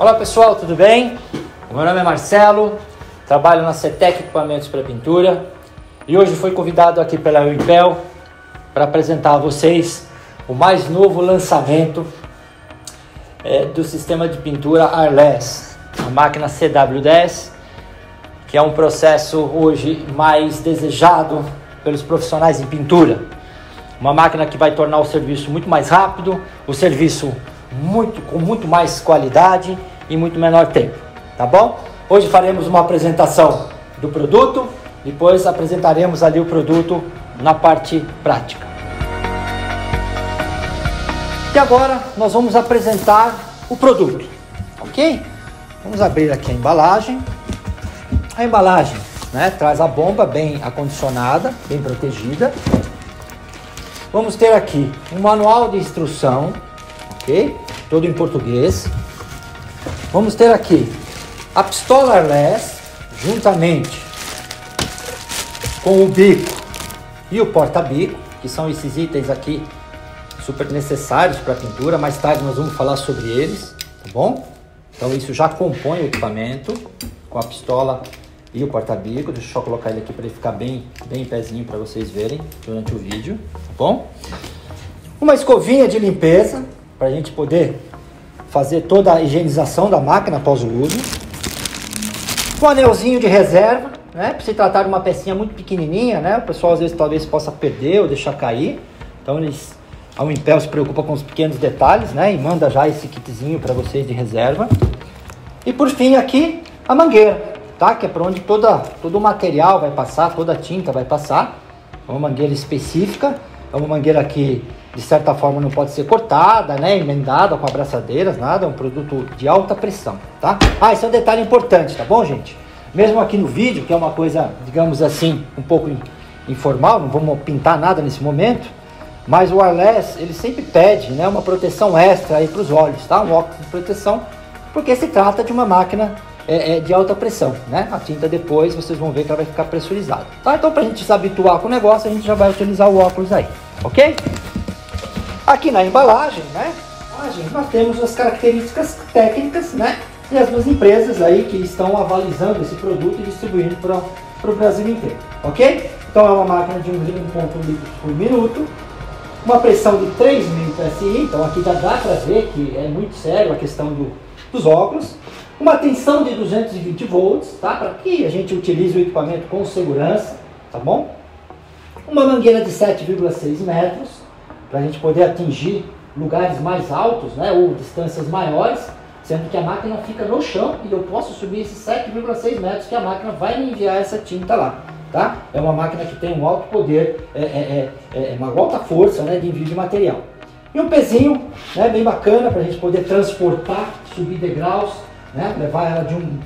Olá pessoal, tudo bem? Meu nome é Marcelo, trabalho na CETEC Equipamentos para Pintura e hoje fui convidado aqui pela Impel para apresentar a vocês o mais novo lançamento é, do sistema de pintura Arless, a máquina CW10, que é um processo hoje mais desejado pelos profissionais em pintura. Uma máquina que vai tornar o serviço muito mais rápido, o serviço muito, com muito mais qualidade e muito menor tempo, tá bom? Hoje faremos uma apresentação do produto, depois apresentaremos ali o produto na parte prática. E agora nós vamos apresentar o produto, ok? Vamos abrir aqui a embalagem. A embalagem né, traz a bomba bem acondicionada, bem protegida. Vamos ter aqui um manual de instrução Todo em português. Vamos ter aqui a pistola airless, juntamente com o bico e o porta-bico, que são esses itens aqui super necessários para a pintura. Mais tarde nós vamos falar sobre eles, tá bom? Então isso já compõe o equipamento com a pistola e o porta-bico. Deixa eu só colocar ele aqui para ele ficar bem, bem em pezinho para vocês verem durante o vídeo, tá bom? Uma escovinha de limpeza, para a gente poder fazer toda a higienização da máquina após o uso. Um anelzinho de reserva, né? Para se tratar de uma pecinha muito pequenininha, né? O pessoal às vezes talvez possa perder ou deixar cair. Então eles, a Unimpel se preocupa com os pequenos detalhes, né? E manda já esse kitzinho para vocês de reserva. E por fim aqui a mangueira, tá? Que é para onde toda, todo o material vai passar, toda a tinta vai passar. É uma mangueira específica, é uma mangueira que de certa forma não pode ser cortada, né, emendada com abraçadeiras, nada, é um produto de alta pressão, tá? Ah, esse é um detalhe importante, tá bom, gente? Mesmo aqui no vídeo, que é uma coisa, digamos assim, um pouco informal, não vamos pintar nada nesse momento, mas o Arless, ele sempre pede, né, uma proteção extra aí para os olhos, tá? Um óculos de proteção, porque se trata de uma máquina é, é, de alta pressão, né? A tinta depois vocês vão ver que ela vai ficar pressurizada, tá? Então, para a gente se habituar com o negócio, a gente já vai utilizar o óculos aí, ok? Aqui na embalagem, né? Nós temos as características técnicas, né? E as duas empresas aí que estão avalizando esse produto e distribuindo para o Brasil inteiro, ok? Então é uma máquina de 1,1 litros por minuto, uma pressão de 3.000 PSI, então aqui já dá para ver que é muito sério a questão do, dos óculos, uma tensão de 220 volts, tá? Para que a gente utilize o equipamento com segurança, tá bom? Uma mangueira de 7,6 metros, para a gente poder atingir lugares mais altos, né, ou distâncias maiores, sendo que a máquina fica no chão e eu posso subir esses 7,6 metros que a máquina vai me enviar essa tinta lá. Tá? É uma máquina que tem um alto poder, é, é, é, é uma alta força né, de envio de material. E um pezinho né, bem bacana para a gente poder transportar, subir degraus, né, levar ela de um,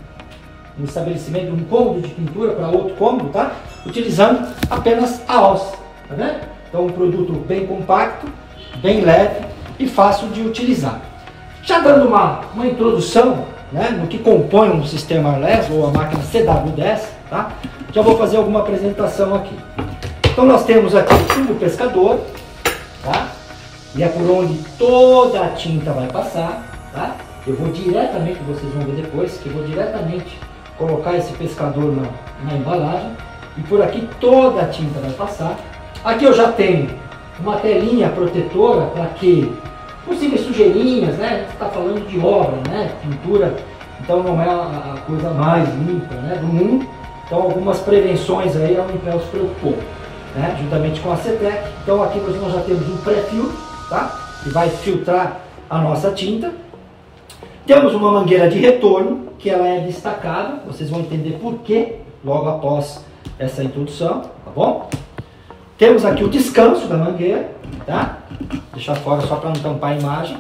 um estabelecimento, de um cômodo de pintura para outro cômodo, tá? utilizando apenas a alça. Tá vendo? Então, um produto bem compacto, bem leve e fácil de utilizar. Já dando uma, uma introdução né, no que compõe um sistema AirLess ou a máquina CW10, tá? já vou fazer alguma apresentação aqui. Então, nós temos aqui o tubo pescador, tá? e é por onde toda a tinta vai passar. Tá? Eu vou diretamente, vocês vão ver depois, que eu vou diretamente colocar esse pescador na, na embalagem e por aqui toda a tinta vai passar. Aqui eu já tenho uma telinha protetora para que possíveis sujeirinhas, né? Gente está falando de obra, né? Pintura, então não é a, coisa mais limpa né? do mundo. Então algumas prevenções aí a Unimpel se preocupou, né? Juntamente com a CETEC. Então aqui nós já temos um pré-filtro, tá? Que vai filtrar a nossa tinta. Temos uma mangueira de retorno, que ela é destacada, vocês vão entender por que logo após essa introdução, tá bom? Temos aqui o descanso da mangueira, tá? Deixar fora só para não tampar a imagem.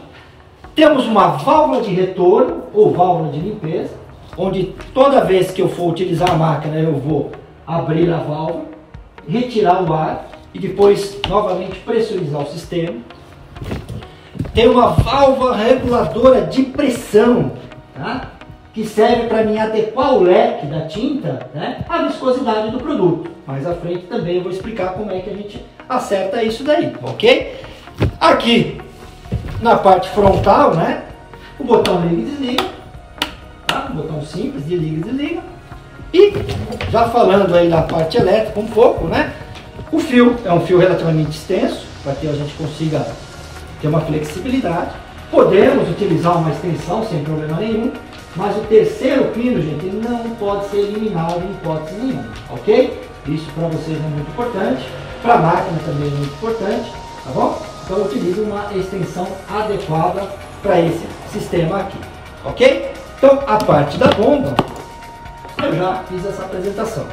Temos uma válvula de retorno ou válvula de limpeza, onde toda vez que eu for utilizar a máquina eu vou abrir a válvula, retirar o ar e depois novamente pressurizar o sistema. Tem uma válvula reguladora de pressão, tá? Que serve para mim adequar o leque da tinta né, à viscosidade do produto. Mais à frente também eu vou explicar como é que a gente acerta isso daí, ok? Aqui na parte frontal, né, o botão liga e desliga, Botão simples de liga e desliga. E já falando aí da parte elétrica um pouco, né? O fio é um fio relativamente extenso, para que a gente consiga ter uma flexibilidade. Podemos utilizar uma extensão sem problema nenhum, mas o terceiro pino, gente, não pode ser eliminado em hipótese nenhuma, ok? Isso para vocês é muito importante, para a máquina também é muito importante, tá bom? Então utilize uma extensão adequada para esse sistema aqui, ok? Então a parte da bomba, eu já fiz essa apresentação.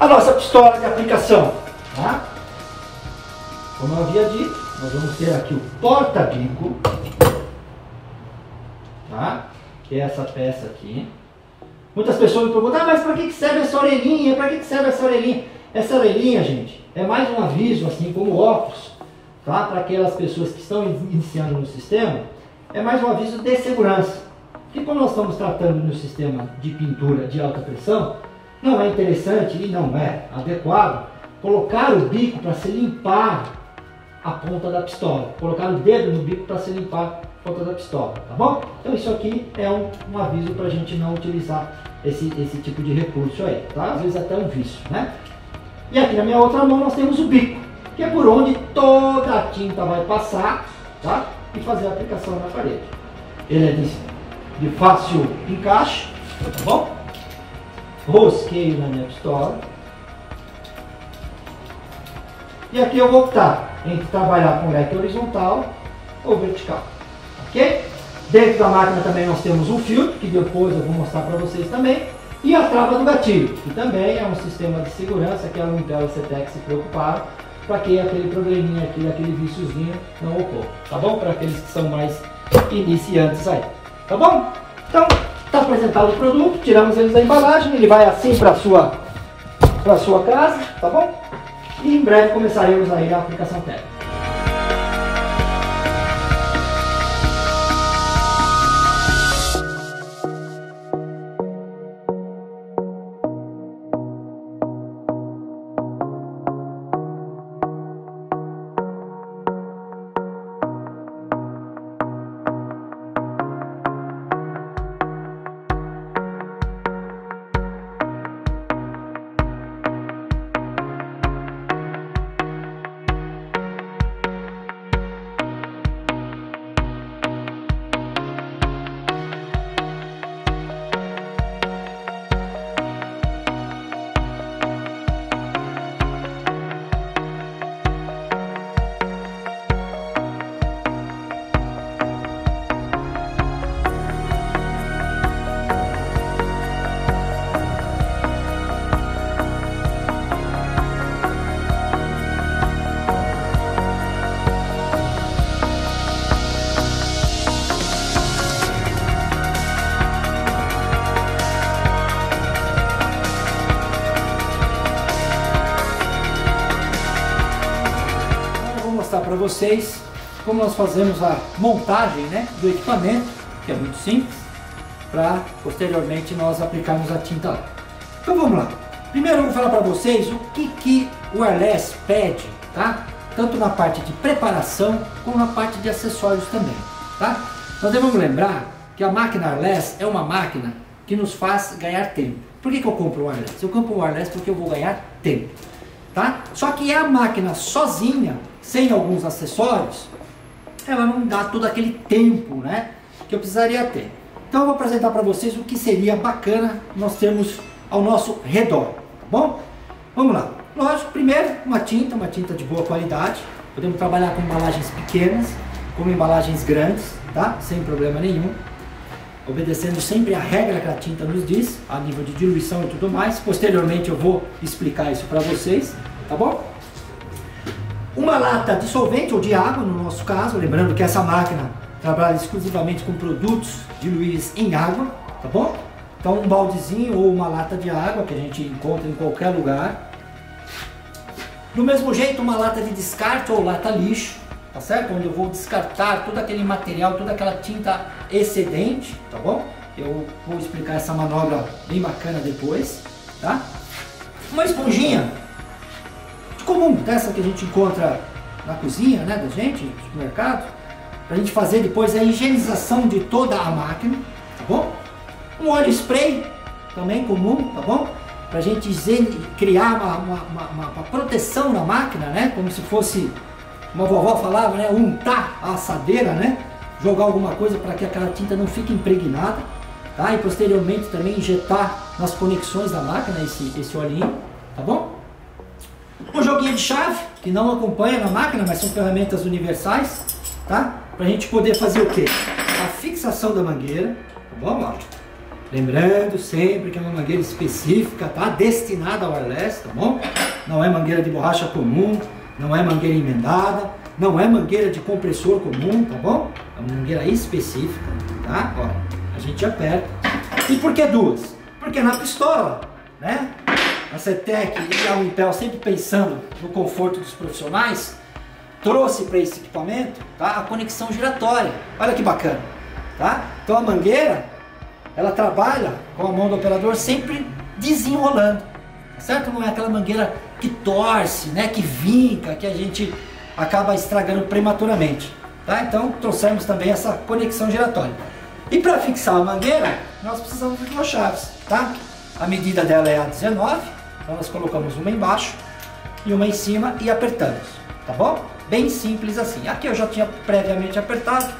A nossa pistola de aplicação, tá? Como eu havia dito, nós vamos ter aqui o porta-bico, tá? Que é essa peça aqui. Muitas pessoas me perguntam, ah, mas para que serve essa orelhinha? Para que serve essa orelhinha? Essa orelhinha, gente, é mais um aviso, assim como óculos, tá? Para aquelas pessoas que estão iniciando no sistema, é mais um aviso de segurança. Porque quando nós estamos tratando no sistema de pintura de alta pressão, não é interessante e não é adequado colocar o bico para se limpar a ponta da pistola, colocar o dedo no bico para se limpar ponta da pistola, tá bom? Então isso aqui é um, um aviso para a gente não utilizar esse, esse tipo de recurso aí, tá? Às vezes até um vício, né? E aqui na minha outra mão nós temos o bico, que é por onde toda a tinta vai passar, tá? E fazer a aplicação na parede. Ele é de, de fácil encaixe, tá bom? Rosqueio na minha pistola. E aqui eu vou optar entre trabalhar com leque horizontal ou vertical, ok? Dentro da máquina também nós temos um filtro, que depois eu vou mostrar para vocês também, e a trava do gatilho, que também é um sistema de segurança que a Intel e a CETEC se preocuparam para que aquele probleminha aqui, aquele viciozinho não ocorra, tá bom? Para aqueles que são mais iniciantes aí, tá bom? Então, está apresentado o produto, tiramos eles da embalagem, ele vai assim para sua para sua casa, tá bom? E em breve começaremos aí a aplicação técnica. Vocês como nós fazemos a montagem né, do equipamento, que é muito simples, para posteriormente nós aplicarmos a tinta lá. Então vamos lá. Primeiro eu vou falar para vocês o que, que o Airless pede, tá? Tanto na parte de preparação como na parte de acessórios também, tá? Nós devemos lembrar que a máquina Airless é uma máquina que nos faz ganhar tempo. Por que, que eu compro o Airless? Eu compro o Airless porque eu vou ganhar tempo, tá? Só que é a máquina sozinha sem alguns acessórios, ela não dá todo aquele tempo né, que eu precisaria ter. Então eu vou apresentar para vocês o que seria bacana nós termos ao nosso redor, tá bom? Vamos lá. Lógico, primeiro uma tinta, uma tinta de boa qualidade. Podemos trabalhar com embalagens pequenas, com embalagens grandes, tá? Sem problema nenhum. Obedecendo sempre a regra que a tinta nos diz, a nível de diluição e tudo mais. Posteriormente eu vou explicar isso para vocês, tá bom? Uma lata de solvente ou de água, no nosso caso, lembrando que essa máquina trabalha exclusivamente com produtos diluídos em água, tá bom? Então um baldezinho ou uma lata de água que a gente encontra em qualquer lugar. Do mesmo jeito, uma lata de descarte ou lata lixo, tá certo? Onde eu vou descartar todo aquele material, toda aquela tinta excedente, tá bom? Eu vou explicar essa manobra bem bacana depois, tá? Uma esponjinha comum, dessa que a gente encontra na cozinha né, da gente, no supermercado, para a gente fazer depois a higienização de toda a máquina, tá bom? Um óleo spray, também comum, tá bom? Pra gente criar uma, uma, uma, uma proteção na máquina, né? Como se fosse, uma vovó falava, né? Untar a assadeira, né? Jogar alguma coisa para que aquela tinta não fique impregnada, tá? E posteriormente também injetar nas conexões da máquina esse, esse olhinho, tá bom? Um joguinho de chave, que não acompanha na máquina, mas são ferramentas universais, tá? Pra gente poder fazer o quê? A fixação da mangueira, tá bom? Ó. Lembrando sempre que é uma mangueira específica, tá? Destinada ao wireless, tá bom? Não é mangueira de borracha comum, não é mangueira emendada, não é mangueira de compressor comum, tá bom? É uma mangueira específica, tá? Ó, a gente aperta. E por que duas? Porque na pistola, né? A CETEC e a Unitel sempre pensando no conforto dos profissionais, trouxe para esse equipamento tá? a conexão giratória. Olha que bacana, tá? Então a mangueira ela trabalha com a mão do operador sempre desenrolando, tá certo? Não é aquela mangueira que torce, né, que vinca, que a gente acaba estragando prematuramente, tá? Então trouxemos também essa conexão giratória. E para fixar a mangueira, nós precisamos de duas chaves, tá? A medida dela é a 19, então nós colocamos uma embaixo e uma em cima e apertamos, tá bom? Bem simples assim. Aqui eu já tinha previamente apertado,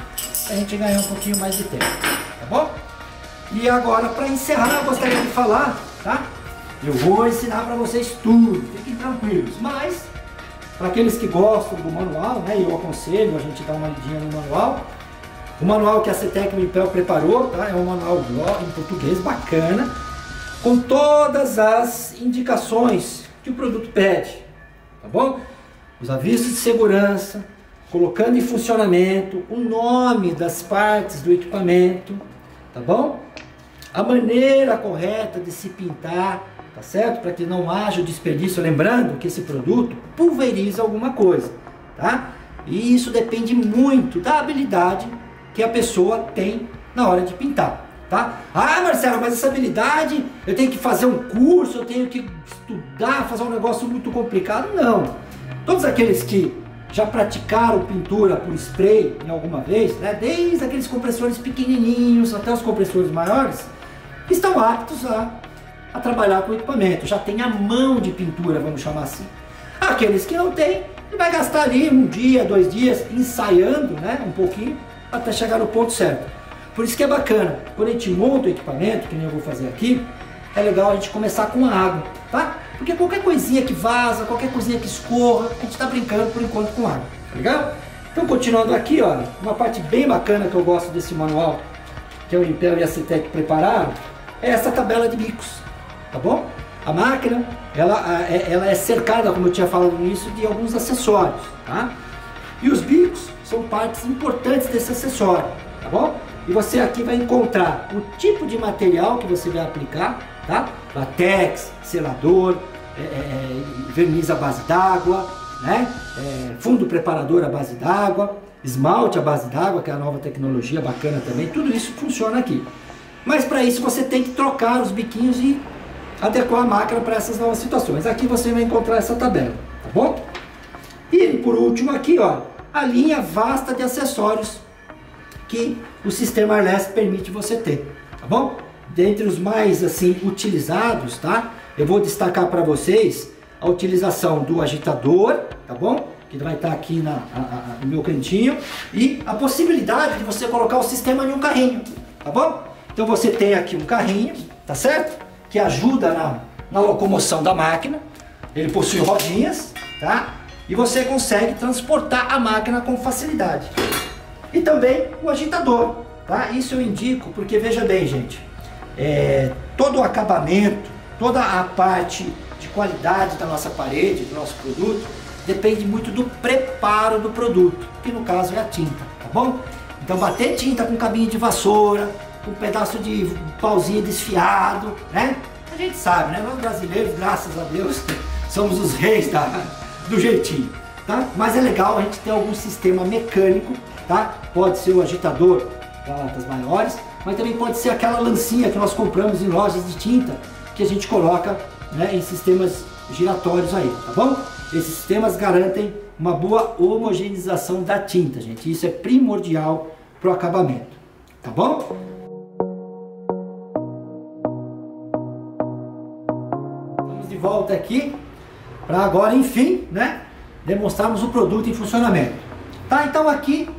a gente ganhar um pouquinho mais de tempo, tá bom? E agora, para encerrar, eu gostaria de falar, tá? Eu vou ensinar para vocês tudo, fiquem tranquilos. Mas, para aqueles que gostam do manual, né? Eu aconselho a gente dar uma lidinha no manual. O manual que a CETEC Impel preparou, tá? É um manual em português bacana, com todas as indicações que o produto pede, tá bom? Os avisos de segurança, colocando em funcionamento, o nome das partes do equipamento, tá bom? A maneira correta de se pintar, tá certo? Para que não haja desperdício, lembrando que esse produto pulveriza alguma coisa, tá? E isso depende muito da habilidade que a pessoa tem na hora de pintar, tá? Ah, Marcelo, mas essa habilidade, eu tenho que fazer um curso, eu tenho que estudar, fazer um negócio muito complicado? Não. Todos aqueles que já praticaram pintura por spray em alguma vez, né? desde aqueles compressores pequenininhos até os compressores maiores, estão aptos a, a trabalhar com o equipamento, já tem a mão de pintura, vamos chamar assim. Aqueles que não têm, ele vai gastar ali um dia, dois dias ensaiando né, um pouquinho até chegar no ponto certo. Por isso que é bacana, quando a gente monta o equipamento, que nem eu vou fazer aqui, é legal a gente começar com a água, tá? Porque qualquer coisinha que vaza, qualquer coisinha que escorra, a gente está brincando por enquanto com água, tá legal? Então continuando aqui, ó, uma parte bem bacana que eu gosto desse manual, que o Impel e a Citec prepararam, é essa tabela de bicos, tá bom? A máquina, ela, é, ela é cercada, como eu tinha falado no início, de alguns acessórios, tá? E os bicos são partes importantes desse acessório, tá bom? E você aqui vai encontrar o tipo de material que você vai aplicar, tá? Latex, selador, é, é, é, verniz à base d'água, né? É, fundo preparador à base d'água, esmalte à base d'água, que é a nova tecnologia bacana também, tudo isso funciona aqui. Mas para isso você tem que trocar os biquinhos e adequar a máquina para essas novas situações. Aqui você vai encontrar essa tabela, tá bom? E por último aqui, ó, a linha vasta de acessórios que o sistema Arless permite você ter, tá bom? Dentre os mais assim utilizados, tá? Eu vou destacar para vocês a utilização do agitador, tá bom? Que vai estar tá aqui na, a, a, no meu cantinho e a possibilidade de você colocar o sistema em um carrinho, tá bom? Então você tem aqui um carrinho, tá certo? Que ajuda na, na locomoção da máquina. Ele possui rodinhas, tá? E você consegue transportar a máquina com facilidade. E também o agitador, tá? Isso eu indico porque veja bem, gente, é, todo o acabamento, toda a parte de qualidade da nossa parede, do nosso produto, depende muito do preparo do produto, que no caso é a tinta, tá bom? Então bater tinta com cabinho de vassoura, com um pedaço de pauzinho desfiado, né? A gente sabe, né? Nós brasileiros, graças a Deus, somos os reis da, do jeitinho, tá? Mas é legal a gente ter algum sistema mecânico, tá? Pode ser o agitador para latas maiores, mas também pode ser aquela lancinha que nós compramos em lojas de tinta, que a gente coloca né, em sistemas giratórios aí, tá bom? Esses sistemas garantem uma boa homogeneização da tinta, gente. Isso é primordial para o acabamento, tá bom? Estamos de volta aqui para agora, enfim, né? Demonstrarmos o produto em funcionamento. Tá, então aqui,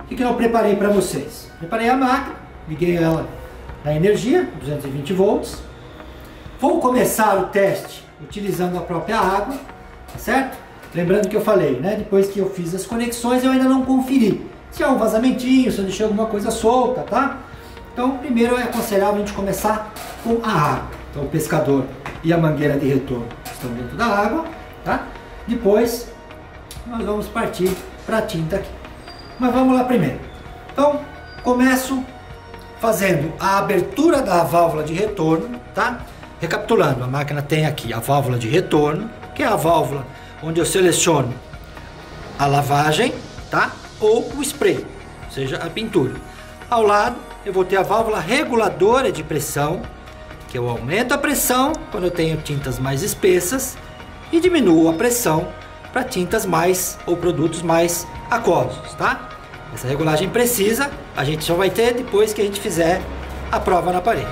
o que, eu preparei para vocês? Preparei a máquina, liguei ela na energia, 220 volts. Vou começar o teste utilizando a própria água, tá certo? Lembrando que eu falei, né, depois que eu fiz as conexões, eu ainda não conferi se há um vazamentinho, se eu deixei alguma coisa solta, tá? Então, primeiro é aconselhável a gente começar com a água. Então, o pescador e a mangueira de retorno estão dentro da água, tá? Depois, nós vamos partir para a tinta aqui. Mas vamos lá primeiro. Então, começo fazendo a abertura da válvula de retorno, tá? Recapitulando, a máquina tem aqui a válvula de retorno, que é a válvula onde eu seleciono a lavagem, tá? Ou o spray, ou seja, a pintura. Ao lado, eu vou ter a válvula reguladora de pressão, que eu aumento a pressão quando eu tenho tintas mais espessas e diminuo a pressão para tintas mais ou produtos mais aquosos, tá? Essa regulagem precisa, a gente só vai ter depois que a gente fizer a prova na parede.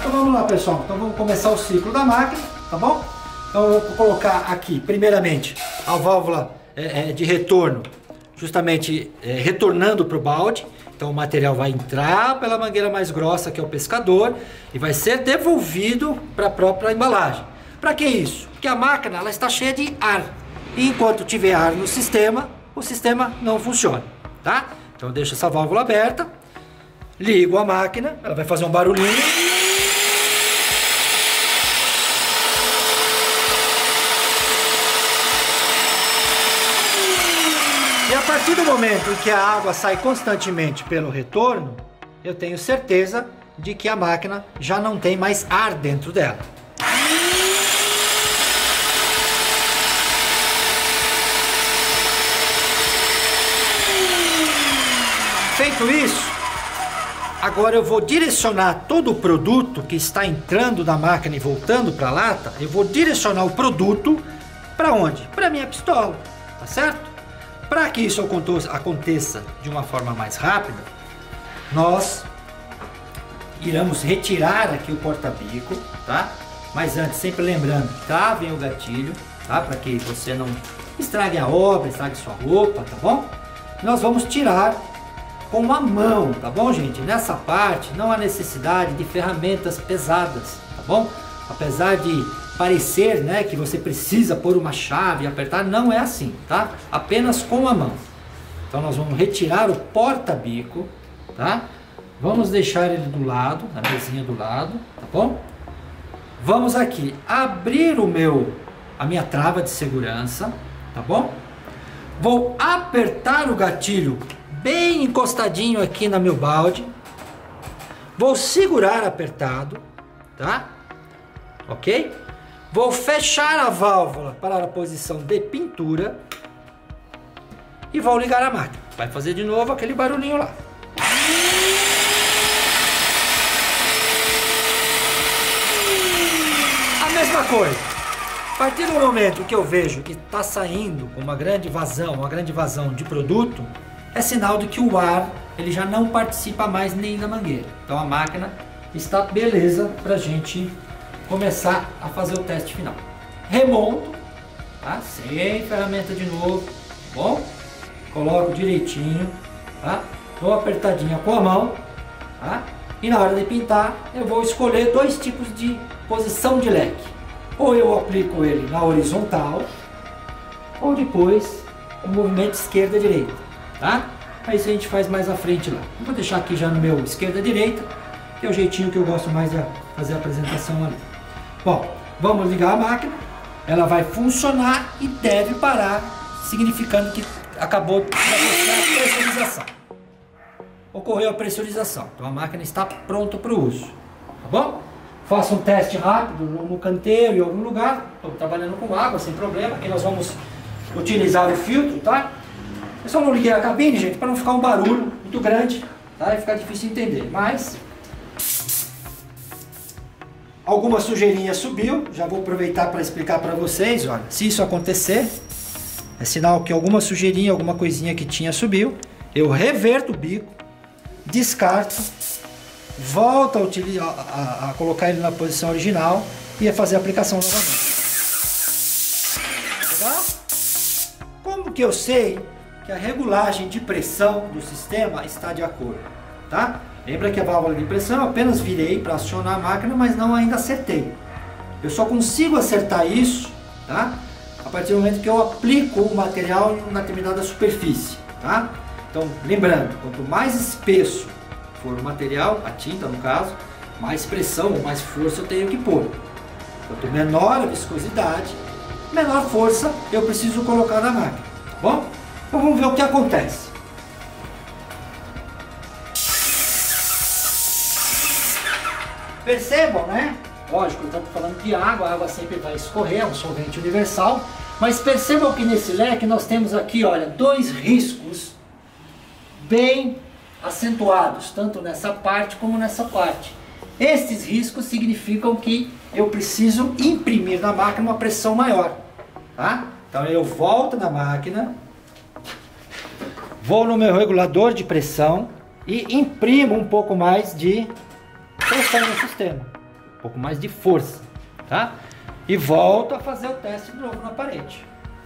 Então vamos lá pessoal, então vamos começar o ciclo da máquina, tá bom? Então eu vou colocar aqui, primeiramente, a válvula é, é de retorno justamente é, retornando para o balde. Então o material vai entrar pela mangueira mais grossa, que é o pescador, e vai ser devolvido para a própria embalagem. Para que isso? Porque a máquina ela está cheia de ar. E enquanto tiver ar no sistema, o sistema não funciona, tá? Então eu deixo essa válvula aberta, ligo a máquina, ela vai fazer um barulhinho. Partir do momento em que a água sai constantemente pelo retorno, eu tenho certeza de que a máquina já não tem mais ar dentro dela. Feito isso, agora eu vou direcionar todo o produto que está entrando da máquina e voltando para a lata, eu vou direcionar o produto para onde? Para minha pistola, tá certo? Para que isso aconteça de uma forma mais rápida, nós iremos retirar aqui o porta-bico, tá? Mas antes, sempre lembrando, travem o gatilho, tá? Para que você não estrague a obra, estrague sua roupa, tá bom? Nós vamos tirar com a mão, tá bom, gente? Nessa parte não há necessidade de ferramentas pesadas, tá bom? Apesar de parecer né, que você precisa pôr uma chave e apertar, não é assim, tá? Apenas com a mão. Então nós vamos retirar o porta-bico, tá? Vamos deixar ele do lado, na mesinha do lado, tá bom? Vamos aqui abrir o meu, a minha trava de segurança, tá bom? Vou apertar o gatilho bem encostadinho aqui no meu balde. Vou segurar apertado, tá? Ok? Vou fechar a válvula para a posição de pintura e vou ligar a máquina. Vai fazer de novo aquele barulhinho lá. A mesma coisa. A partir do momento que eu vejo que está saindo uma grande vazão, uma grande vazão de produto, é sinal de que o ar ele já não participa mais nem da mangueira. Então a máquina está beleza para gente começar a fazer o teste final. Remonto, tá? Sem ferramenta de novo, tá bom? Coloco direitinho, tá? Dou apertadinha com a mão, tá? E na hora de pintar, eu vou escolher dois tipos de posição de leque. Ou eu aplico ele na horizontal, ou depois o movimento esquerda-direita, tá? Aí isso a gente faz mais à frente lá. vou deixar aqui já no meu esquerda-direita, que é o jeitinho que eu gosto mais de fazer a apresentação ali. Bom, vamos ligar a máquina, ela vai funcionar e deve parar, significando que acabou a pressurização. Ocorreu a pressurização, então a máquina está pronta para o uso, tá bom? Faça um teste rápido no canteiro, em algum lugar, estou trabalhando com água, sem problema, aqui nós vamos utilizar o filtro, tá? Eu só não liguei a cabine, gente, para não ficar um barulho muito grande, tá? E ficar difícil de entender, mas Alguma sujeirinha subiu, já vou aproveitar para explicar para vocês, olha, se isso acontecer, é sinal que alguma sujeirinha, alguma coisinha que tinha subiu, eu reverto o bico, descarto, volta a, utilizar, a, a colocar ele na posição original e a fazer a aplicação novamente. Legal? Como que eu sei que a regulagem de pressão do sistema está de acordo? Tá? Lembra que a válvula de pressão eu apenas virei para acionar a máquina, mas não ainda acertei. Eu só consigo acertar isso tá? a partir do momento que eu aplico o material em uma determinada superfície. Tá? Então, lembrando, quanto mais espesso for o material, a tinta no caso, mais pressão ou mais força eu tenho que pôr. Quanto menor a viscosidade, menor força eu preciso colocar na máquina. Tá bom? Então vamos ver o que acontece. Percebam, né? Lógico, estamos falando de água, a água sempre vai escorrer, é um solvente universal. Mas percebam que nesse leque nós temos aqui, olha, dois riscos bem acentuados, tanto nessa parte como nessa parte. Estes riscos significam que eu preciso imprimir na máquina uma pressão maior. Tá? Então eu volto na máquina, vou no meu regulador de pressão e imprimo um pouco mais de pressão no sistema, um pouco mais de força, tá? E volto a fazer o teste de novo na parede,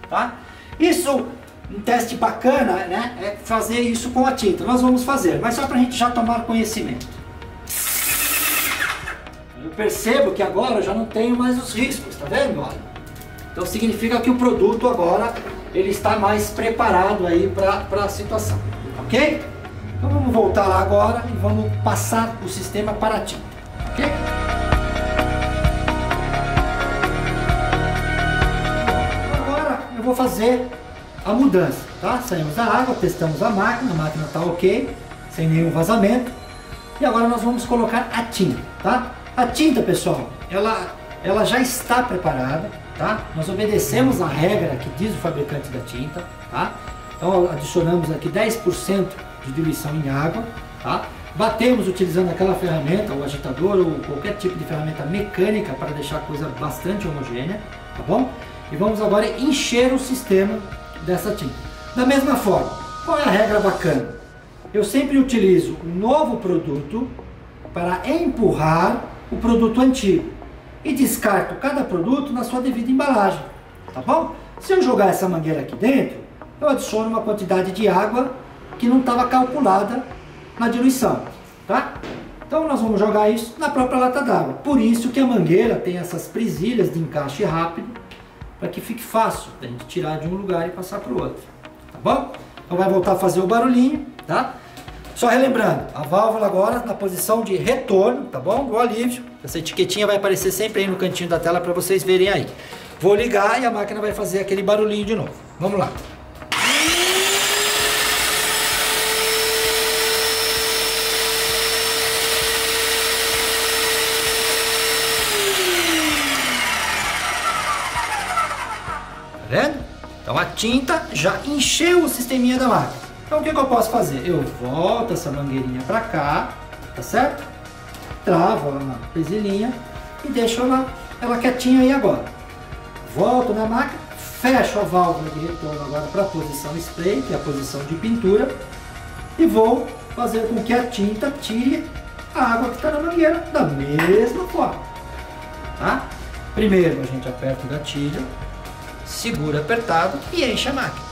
tá? Isso, um teste bacana, né? É fazer isso com a tinta. Nós vamos fazer, mas só para a gente já tomar conhecimento. Eu percebo que agora eu já não tenho mais os riscos, tá vendo? Olha. Então significa que o produto agora ele está mais preparado aí para a situação, ok? Então vamos voltar lá agora e vamos passar o sistema para a tinta, ok? Agora eu vou fazer a mudança, tá? Saímos da água, testamos a máquina, a máquina está ok, sem nenhum vazamento. E agora nós vamos colocar a tinta, tá? A tinta, pessoal, ela, ela já está preparada, tá? Nós obedecemos a regra que diz o fabricante da tinta, tá? Então adicionamos aqui 10% de diluição em água, tá? Batemos utilizando aquela ferramenta, o agitador ou qualquer tipo de ferramenta mecânica para deixar a coisa bastante homogênea, tá bom? E vamos agora encher o sistema dessa tinta. Da mesma forma, qual é a regra bacana? Eu sempre utilizo um novo produto para empurrar o produto antigo e descarto cada produto na sua devida embalagem, tá bom? Se eu jogar essa mangueira aqui dentro, eu adiciono uma quantidade de água que não estava calculada na diluição, tá? Então nós vamos jogar isso na própria lata d'água. Por isso que a mangueira tem essas presilhas de encaixe rápido, para que fique fácil a gente tirar de um lugar e passar para o outro, tá bom? Então vai voltar a fazer o barulhinho, tá? Só relembrando, a válvula agora na posição de retorno, tá bom? Do alívio. Essa etiquetinha vai aparecer sempre aí no cantinho da tela para vocês verem aí. Vou ligar e a máquina vai fazer aquele barulhinho de novo. Vamos lá. Tá vendo? Então a tinta já encheu o sisteminha da máquina. Então o que, que eu posso fazer? Eu volto essa mangueirinha para cá, tá certo? Travo ela na presilhinha e deixo ela, ela quietinha aí agora. Volto na máquina, fecho a válvula de retorno agora para a posição spray, que é a posição de pintura, e vou fazer com que a tinta tire a água que está na mangueira da mesma forma. Tá? Primeiro a gente aperta o gatilho, segura apertado e enche a máquina.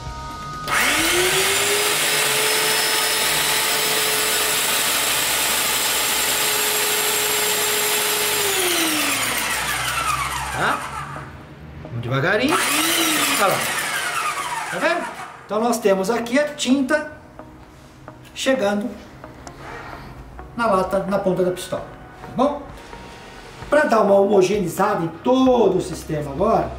Tá? Vamos devagarinho. Olha lá. Tá vendo? Então nós temos aqui a tinta chegando na lata, na ponta da pistola. Tá bom? Para dar uma homogeneizada em todo o sistema agora,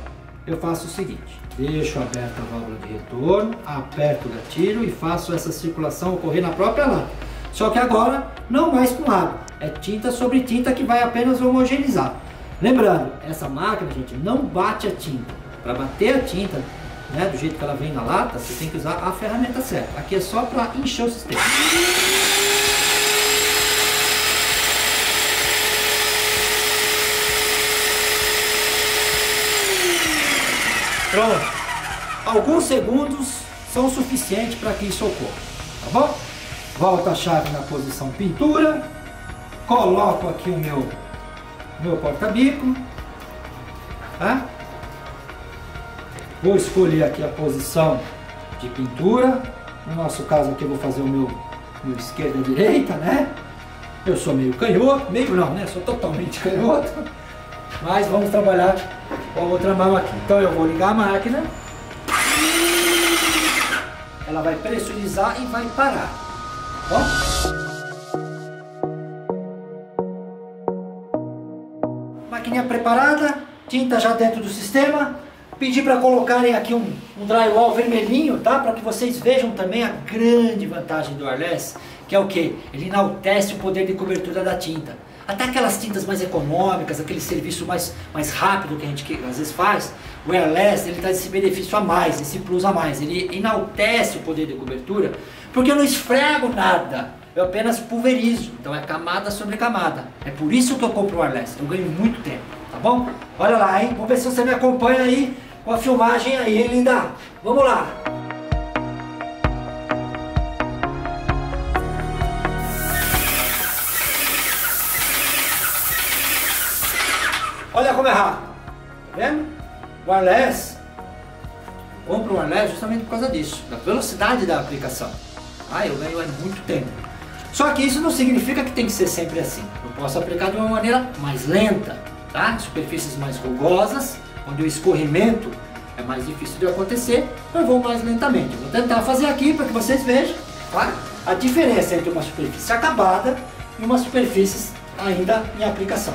eu faço o seguinte. Deixo aberta a válvula de retorno, aperto o gatilho e faço essa circulação ocorrer na própria lata. Só que agora não mais com água, é tinta sobre tinta que vai apenas homogeneizar. Lembrando, essa máquina, gente, não bate a tinta. Para bater a tinta, né, do jeito que ela vem na lata, você tem que usar a ferramenta certa. Aqui é só para encher o sistema. Pronto. Alguns segundos são suficientes para que isso ocorra, tá bom? Volta a chave na posição pintura coloco aqui o meu, meu porta-bico, tá? Vou escolher aqui a posição de pintura. No nosso caso aqui eu vou fazer o meu, meu esquerda e direita, né? Eu sou meio canhoto, meio não, né? Sou totalmente canhoto. Mas vamos trabalhar com a outra mão aqui. Então eu vou ligar a máquina. Ela vai pressurizar e vai parar. Bom? Maquininha preparada, tinta já dentro do sistema. Pedi para colocarem aqui um, um drywall vermelhinho, tá? Para que vocês vejam também a grande vantagem do Arless, que é o que? Ele enaltece o poder de cobertura da tinta. Até aquelas tintas mais econômicas, aquele serviço mais, mais rápido que a gente que, às vezes faz, o Airless ele traz esse benefício a mais, esse plus a mais. Ele enaltece o poder de cobertura, porque eu não esfrego nada, eu apenas pulverizo. Então é camada sobre camada. É por isso que eu compro o Airless, eu ganho muito tempo, tá bom? Olha lá, hein? Vamos ver se você me acompanha aí com a filmagem aí, hein, linda? Vamos lá! É rápido, tá vendo? O Wireless, compro o Wireless justamente por causa disso, da velocidade da aplicação. Ah, eu ganho muito tempo. Só que isso não significa que tem que ser sempre assim. Eu posso aplicar de uma maneira mais lenta, tá? Superfícies mais rugosas, onde o escorrimento é mais difícil de acontecer, eu vou mais lentamente. vou tentar fazer aqui para que vocês vejam tá? a diferença entre uma superfície acabada e uma superfície ainda em aplicação.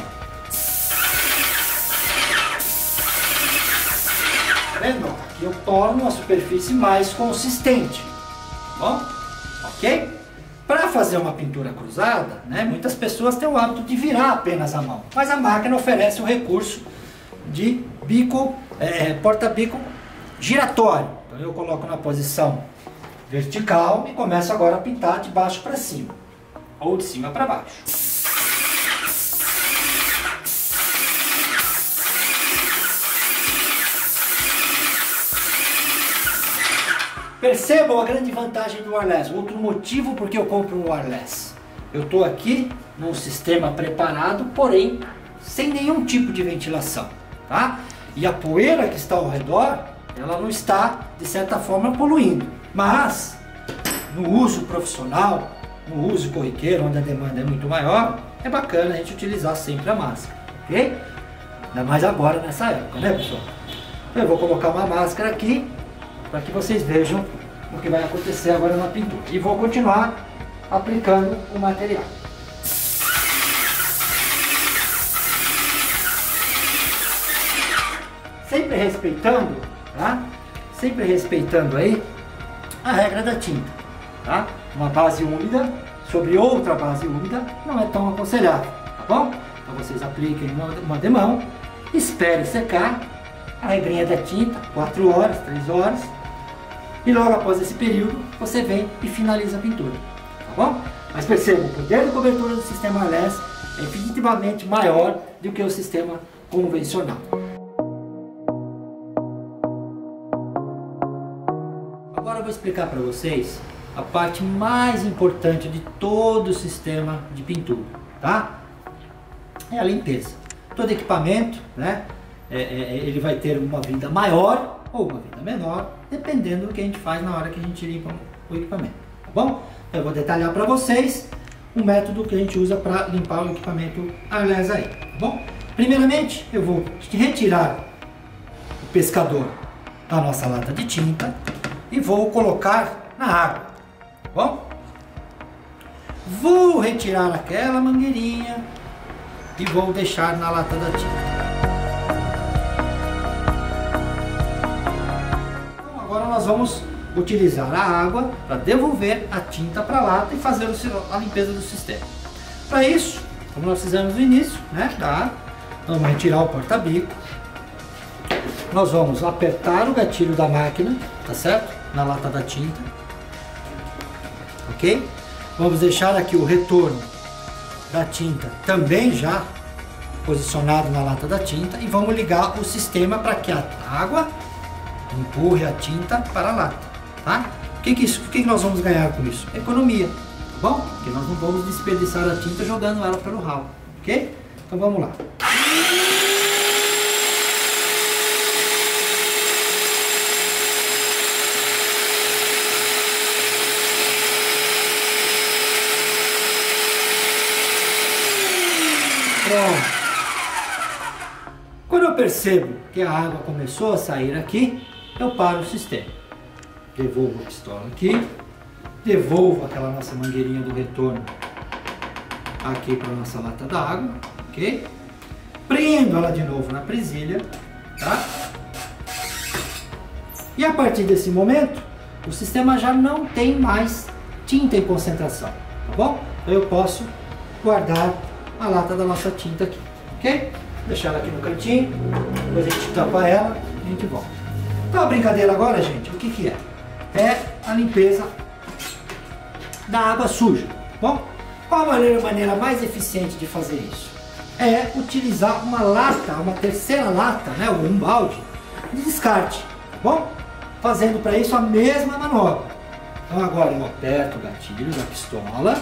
Vendo? Aqui eu torno a superfície mais consistente. Tá bom? Ok? Para fazer uma pintura cruzada, né, muitas pessoas têm o hábito de virar apenas a mão. Mas a máquina oferece o recurso de bico, é, é, porta-bico giratório. Então eu coloco na posição vertical e começo agora a pintar de baixo para cima, ou de cima para baixo. Percebam a grande vantagem do wireless. Outro motivo porque eu compro um wireless. Eu estou aqui num sistema preparado, porém sem nenhum tipo de ventilação tá? E a poeira que está ao redor, ela não está, de certa forma, poluindo. Mas, no uso profissional, no uso corriqueiro, onde a demanda é muito maior, é bacana a gente utilizar sempre a máscara, ok? Ainda mais agora, nessa época, né, pessoal? Eu vou colocar uma máscara aqui, para que vocês vejam o que vai acontecer agora na pintura. E vou continuar aplicando o material. sempre respeitando, tá? Sempre respeitando aí a regra da tinta, tá? Uma base úmida sobre outra base úmida não é tão aconselhável, tá bom? Então vocês apliquem uma demão, espere secar, a regrinha da tinta, 4 horas, 3 horas, e logo após esse período você vem e finaliza a pintura, tá bom? Mas perceba, o poder de cobertura do sistema LES é infinitamente maior do que o sistema convencional. eu vou explicar para vocês a parte mais importante de todo o sistema de pintura, tá? É a limpeza. Todo equipamento, né? É, é, ele vai ter uma vida maior ou uma vida menor, dependendo do que a gente faz na hora que a gente limpa o equipamento, tá bom? Eu vou detalhar para vocês o método que a gente usa para limpar o equipamento Arles aí, tá bom? Primeiramente, eu vou retirar o pescador da nossa lata de tinta, e vou colocar na água, tá bom? Vou retirar aquela mangueirinha e vou deixar na lata da tinta. Nós vamos utilizar a água para devolver a tinta para a lata e fazer a limpeza do sistema. Para isso, como nós fizemos no início, né, da vamos retirar o porta-bico, nós vamos apertar o gatilho da máquina, tá certo? na lata da tinta. Ok? Vamos deixar aqui o retorno da tinta também já posicionado na lata da tinta e vamos ligar o sistema para que a água empurre a tinta para lata, tá? O que, que, isso, o que, que nós vamos ganhar com isso? Economia, bom? Porque nós não vamos desperdiçar a tinta jogando ela pelo ralo, ok? Então vamos lá. Pronto. Quando eu percebo que a água começou a sair aqui, eu paro o sistema. Devolvo a pistola aqui, devolvo aquela nossa mangueirinha do retorno aqui para nossa lata d'água, ok? Prendo ela de novo na presilha, tá? E a partir desse momento, o sistema já não tem mais tinta em concentração, tá bom? Então eu posso guardar a lata da nossa tinta aqui, ok? Deixar ela aqui no cantinho, depois a gente tampa ela e a gente volta. Então a brincadeira agora, gente, o que que é? É a limpeza da água suja, bom? Qual a maneira, maneira mais eficiente de fazer isso? É utilizar uma lata, uma terceira lata, né, ou um balde de descarte, bom? Fazendo para isso a mesma manobra. Então agora eu aperto o gatilho da pistola,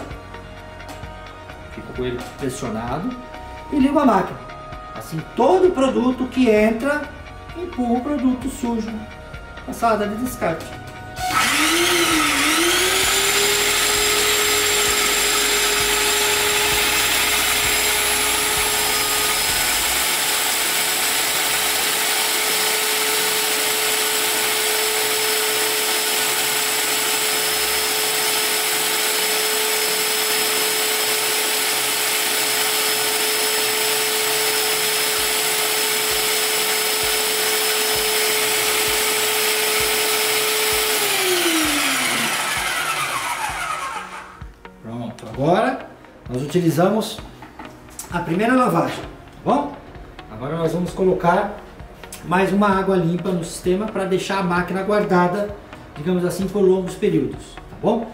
fico com ele pressionado e ligo a máquina. Assim todo produto que entra empurra o produto sujo na sala de descarte. Pronto, agora nós utilizamos a primeira lavagem, tá bom? Agora nós vamos colocar mais uma água limpa no sistema para deixar a máquina guardada, digamos assim, por longos períodos, tá bom?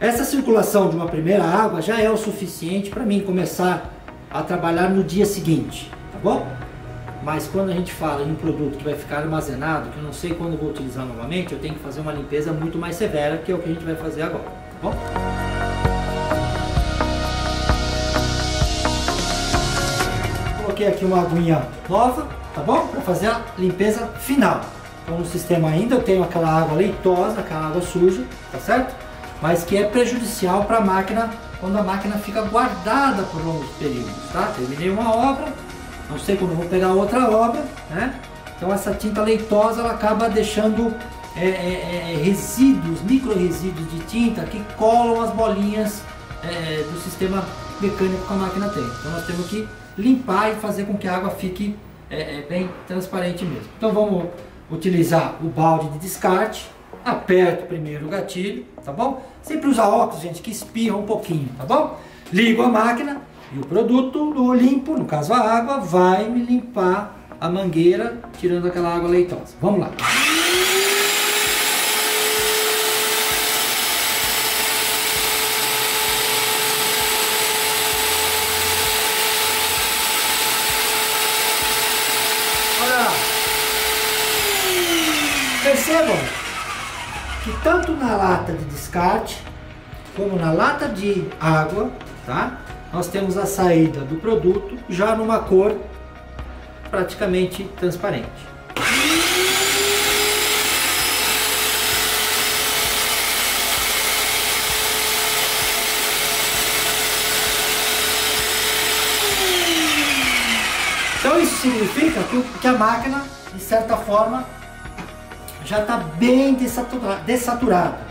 Essa circulação de uma primeira água já é o suficiente para mim começar a trabalhar no dia seguinte, tá bom? Mas quando a gente fala em um produto que vai ficar armazenado, que eu não sei quando vou utilizar novamente, eu tenho que fazer uma limpeza muito mais severa, que é o que a gente vai fazer agora, tá bom? Coloquei aqui uma aguinha nova, tá bom? Para fazer a limpeza final. Então no sistema ainda eu tenho aquela água leitosa, aquela água suja, tá certo? Mas que é prejudicial para a máquina quando a máquina fica guardada por longos períodos, tá? Terminei uma obra, não sei quando vou pegar outra obra, né? Então essa tinta leitosa ela acaba deixando é, é, é, resíduos, micro resíduos de tinta que colam as bolinhas é, do sistema mecânico que a máquina tem. Então nós temos que limpar e fazer com que a água fique é, é, bem transparente mesmo. Então vamos utilizar o balde de descarte, aperto primeiro o gatilho, tá bom? Sempre usar óculos, gente, que espirra um pouquinho, tá bom? Ligo a máquina e o produto do limpo, no caso a água, vai me limpar a mangueira, tirando aquela água leitosa. Vamos lá. Olha lá. Percebam que tanto na lata de descarte como na lata de água, tá? Nós temos a saída do produto já numa cor praticamente transparente. Então isso significa que, a máquina, de certa forma, já está bem desaturada.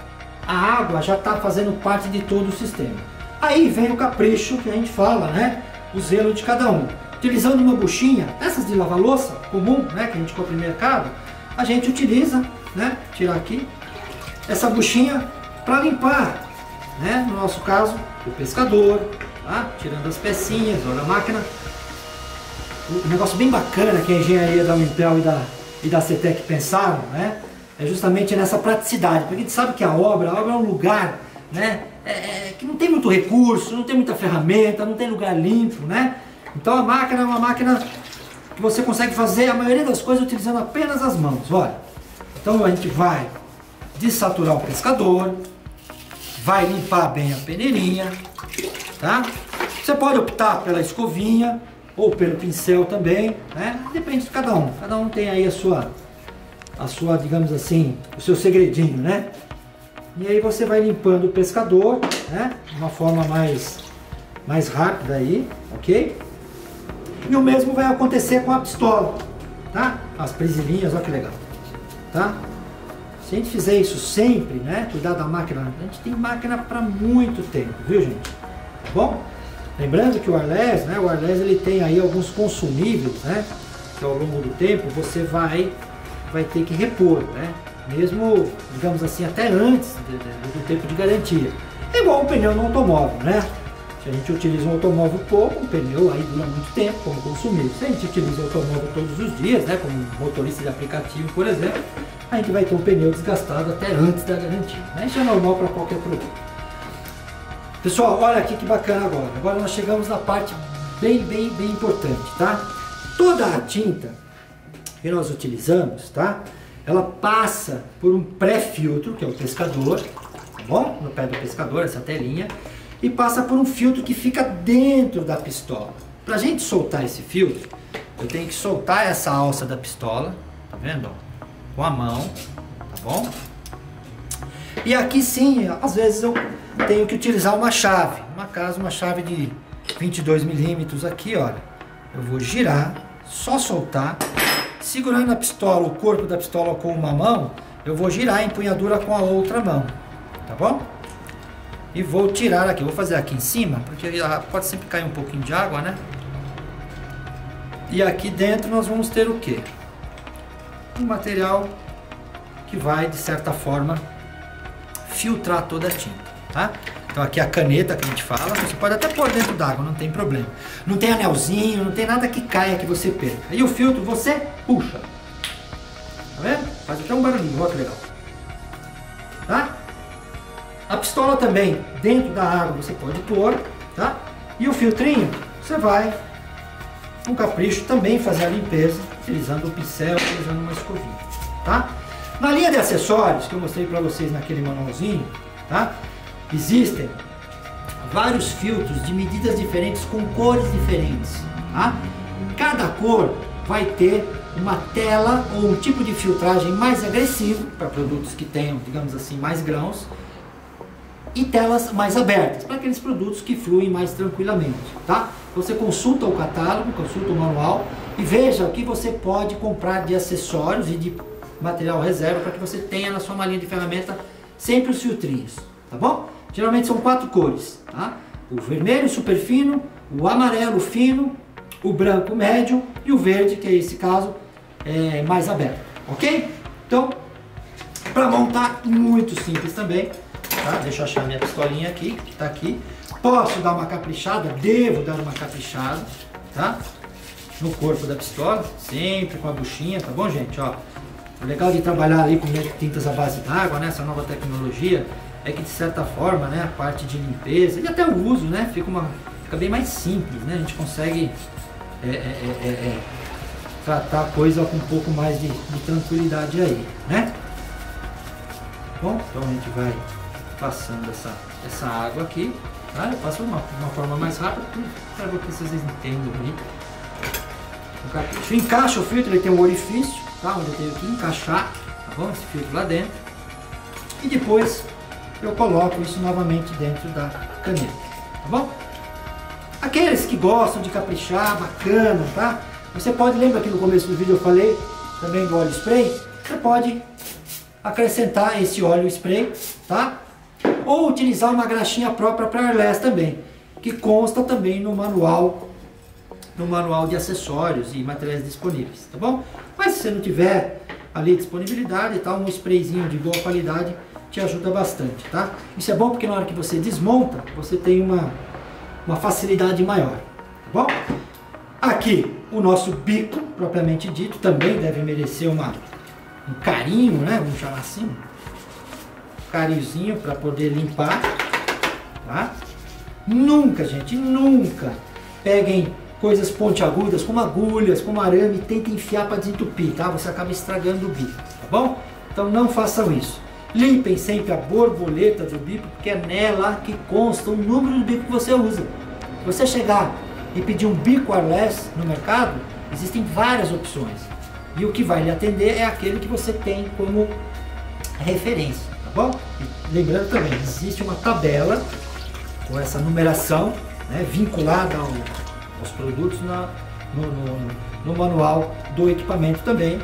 A água já está fazendo parte de todo o sistema. Aí vem o capricho que a gente fala, né? O zelo de cada um. Utilizando uma buchinha, essas de lavar louça comum, né? Que a gente compra em mercado, a gente utiliza, né? Tirar aqui essa buchinha para limpar, né? No nosso caso, o pescador, tá? Tirando as pecinhas, olha a máquina um negócio bem bacana que a engenharia da Unimpel e da, e da CETEC pensaram, né? É justamente nessa praticidade, porque a gente sabe que a obra, a obra é um lugar, né? é, é, que não tem muito recurso, não tem muita ferramenta, não tem lugar limpo, né? Então a máquina é uma máquina que você consegue fazer a maioria das coisas utilizando apenas as mãos, olha. Então a gente vai dessaturar o pescador, vai limpar bem a peneirinha, tá? Você pode optar pela escovinha ou pelo pincel também, né? Depende de cada um. Cada um tem aí a sua, a sua, digamos assim, o seu segredinho, né? E aí você vai limpando o pescador, né? De uma forma mais, mais rápida aí, ok? E o mesmo vai acontecer com a pistola, tá? As presilhinhas, olha que legal, tá? Se a gente fizer isso sempre, né? Cuidar da máquina, a gente tem máquina para muito tempo, viu gente? Tá bom? Lembrando que o Arles, né? O Arles ele tem aí alguns consumíveis, né? Que ao longo do tempo você vai, vai ter que repor, né? Mesmo, digamos assim, até antes do tempo de garantia. É igual o pneu no automóvel, né? Se a gente utiliza um automóvel pouco, um pneu aí dura muito tempo como consumível. Se a gente utiliza o automóvel todos os dias, né? Como motorista de aplicativo, por exemplo, a gente vai ter um pneu desgastado até antes da garantia. Né? Isso é normal para qualquer produto. Pessoal, olha aqui que bacana agora. Agora nós chegamos na parte bem, bem, bem importante, tá? Toda a tinta que nós utilizamos, tá? Ela passa por um pré-filtro, que é o pescador, tá bom? No pé do pescador, essa telinha, e passa por um filtro que fica dentro da pistola. Pra gente soltar esse filtro, eu tenho que soltar essa alça da pistola, tá vendo? com a mão, tá bom? E aqui sim, às vezes eu tenho que utilizar uma chave, uma casa, uma chave de 22 milímetros aqui, olha. Eu vou girar, só soltar, segurando a pistola, o corpo da pistola com uma mão, eu vou girar a empunhadura com a outra mão, tá bom? E vou tirar aqui, vou fazer aqui em cima, porque pode sempre cair um pouquinho de água, né? E aqui dentro nós vamos ter o que? um material que vai, de certa forma, filtrar toda a tinta, tá? Então aqui a caneta que a gente fala, você pode até pôr dentro d'água, não tem problema. Não tem anelzinho, não tem nada que caia que você perca. E o filtro você puxa. Tá vendo? Faz até um barulhinho, olha que legal. Tá? A pistola também, dentro da água você pode pôr, tá? E o filtrinho, você vai, um capricho, também fazer a limpeza utilizando o pincel, utilizando uma escovinha, tá? Na linha de acessórios que eu mostrei para vocês naquele manualzinho, tá? Existem vários filtros de medidas diferentes com cores diferentes, tá? Cada cor vai ter uma tela ou um tipo de filtragem mais agressivo para produtos que tenham, digamos assim, mais grãos e telas mais abertas para aqueles produtos que fluem mais tranquilamente, tá? Você consulta o catálogo, consulta o manual e veja o que você pode comprar de acessórios e de material reserva para que você tenha na sua malinha de ferramenta sempre os filtrinhos, tá bom? Geralmente são quatro cores, tá? O vermelho super fino, o amarelo fino, o branco médio e o verde, que é esse caso, é mais aberto, ok? Então, para montar, muito simples também, tá? Deixa eu achar minha pistolinha aqui, que está aqui. Posso dar uma caprichada, devo dar uma caprichada, tá? no corpo da pistola, sempre com a buchinha, tá bom, gente? Ó, o legal de trabalhar ali com tintas à base d'água, né? Essa nova tecnologia é que de certa forma, né? A parte de limpeza e até o uso, né? Fica, uma, fica bem mais simples, né? A gente consegue é, é, é, é, é tratar a coisa com um pouco mais de, de tranquilidade aí, né? Bom, então a gente vai passando essa, essa água aqui, tá? Eu passo de uma, uma forma mais rápida para que vocês entendam aí o capricho. Encaixa o filtro, ele tem um orifício, tá? Onde eu tenho que encaixar, tá bom? Esse filtro lá dentro. E depois eu coloco isso novamente dentro da caneta, tá bom? Aqueles que gostam de caprichar, bacana, tá? Você pode, lembra que no começo do vídeo eu falei também do óleo spray? Você pode acrescentar esse óleo spray, tá? Ou utilizar uma graxinha própria para airless também, que consta também no manual no manual de acessórios e materiais disponíveis, tá bom? Mas se você não tiver ali disponibilidade e tal, um sprayzinho de boa qualidade te ajuda bastante, tá? Isso é bom porque na hora que você desmonta, você tem uma, uma facilidade maior, tá bom? Aqui, o nosso bico, propriamente dito, também deve merecer uma, um carinho, né? Vamos chamar assim, um carinhozinho para poder limpar, tá? Nunca, gente, nunca peguem coisas pontiagudas, como agulhas, como arame, tenta enfiar para desentupir, tá? Você acaba estragando o bico, tá bom? Então não façam isso. Limpem sempre a borboleta do bico, porque é nela que consta o número do bico que você usa. Se você chegar e pedir um bico wireless no mercado, existem várias opções. E o que vai lhe atender é aquele que você tem como referência, tá bom? E lembrando também, existe uma tabela com essa numeração né, vinculada ao, aos produtos na, no, no, no manual do equipamento também,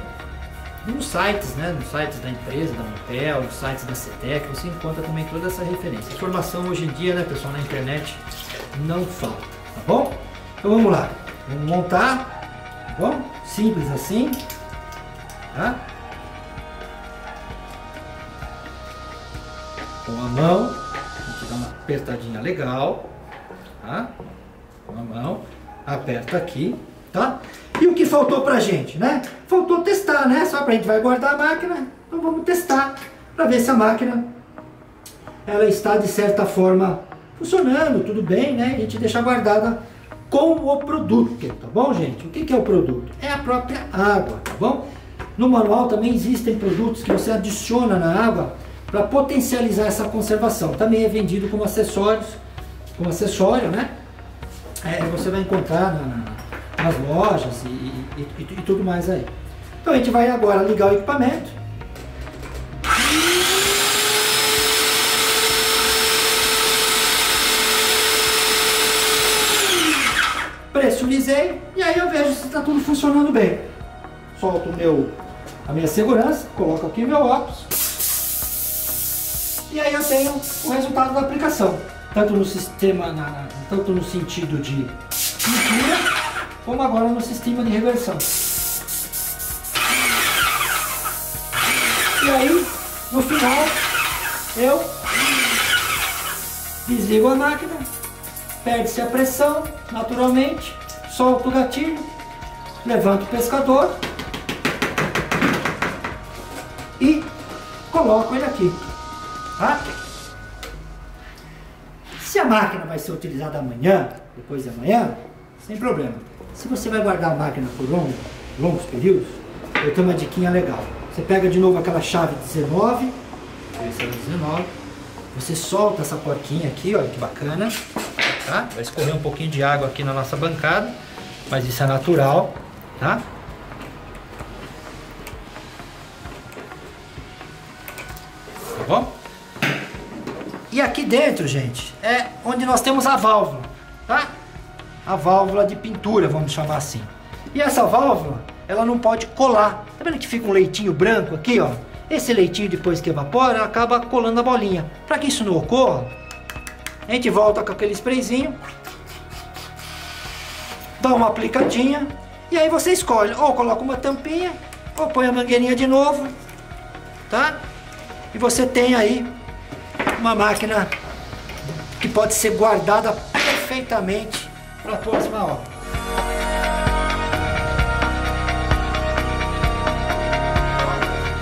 nos sites, né, nos sites da empresa, da Montel, nos sites da CETEC, você encontra também toda essa referência. Informação hoje em dia, né, pessoal, na internet não falta, tá bom? Então vamos lá, vamos montar, tá bom? Simples assim, tá? Com a mão, a gente dá uma apertadinha legal, tá? Com a mão, aperta aqui, tá? E o que faltou pra gente, né? Faltou testar, né? Só pra gente vai guardar a máquina, então vamos testar para ver se a máquina ela está de certa forma funcionando, tudo bem, né? A gente deixa guardada com o produto, tá bom, gente? O que, é o produto? É a própria água, tá bom? No manual também existem produtos que você adiciona na água para potencializar essa conservação. Também é vendido como acessórios, como acessório, né? É, você vai encontrar na, nas lojas e, e, e, e tudo mais aí. Então a gente vai agora ligar o equipamento. Pressurizei e aí eu vejo se está tudo funcionando bem. Solto meu, a minha segurança, coloco aqui meu óculos e aí eu tenho o resultado da aplicação, tanto no sistema, na, tanto no sentido de pintura como agora no sistema de reversão. E aí, no final, eu desligo a máquina, perde-se a pressão naturalmente, solto o gatilho, levanto o pescador e coloco ele aqui. Tá? Se a máquina vai ser utilizada amanhã, depois de amanhã, sem problema. Se você vai guardar a máquina por longo, longos períodos, eu tenho uma diquinha legal. Você pega de novo aquela chave 19, essa é 19, você solta essa porquinha aqui, olha que bacana, tá? Vai escorrer um pouquinho de água aqui na nossa bancada, mas isso é natural, tá? Tá bom? E aqui dentro, gente, é onde nós temos a válvula, tá? A válvula de pintura, vamos chamar assim. E essa válvula, ela não pode colar. Tá vendo que fica um leitinho branco aqui, ó? Esse leitinho depois que evapora, acaba colando a bolinha. Para que isso não ocorra, a gente volta com aquele sprayzinho, dá uma aplicadinha e aí você escolhe, ou coloca uma tampinha, ou põe a mangueirinha de novo, tá? E você tem aí uma máquina que pode ser guardada perfeitamente para a próxima obra.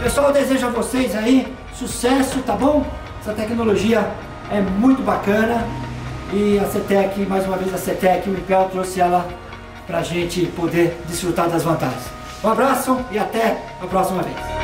Pessoal, desejo a vocês aí sucesso, tá bom? Essa tecnologia é muito bacana e a CETEC, mais uma vez a CETEC, o IPEL trouxe ela para a gente poder desfrutar das vantagens. Um abraço e até a próxima vez.